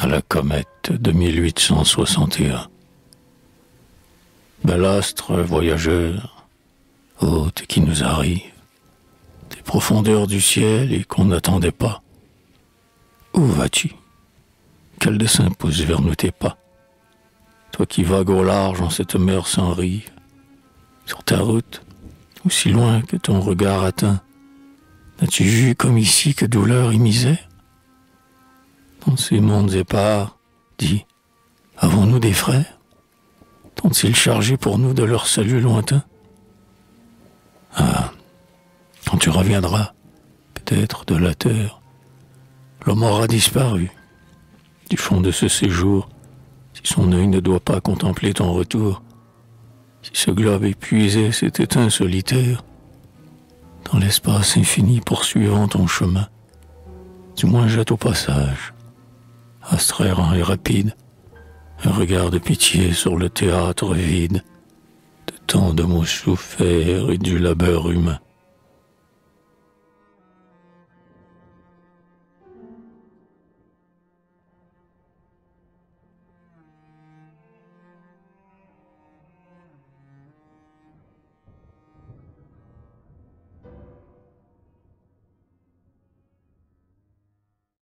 à la comète de 1861. Bel astre voyageur, hôte qui nous arrive, des profondeurs du ciel et qu'on n'attendait pas. Où vas-tu? Quel dessin pousse vers nous tes pas? Toi qui vagues au large en cette mer sans rive, sur ta route, aussi loin que ton regard atteint, n'as-tu vu comme ici que douleur et misère Dans ces mondes épars, dis, avons-nous des frères? T'ont-ils chargés pour nous de leur salut lointain? Ah, quand tu reviendras, peut-être de la terre, l'homme aura disparu. Du fond de ce séjour, si son œil ne doit pas contempler ton retour, si ce globe épuisé s'est éteint solitaire, dans l'espace infini poursuivant ton chemin, du moins jette au passage, et rapide, un regard de pitié sur le théâtre vide, de tant de mots soufferts et du labeur humain.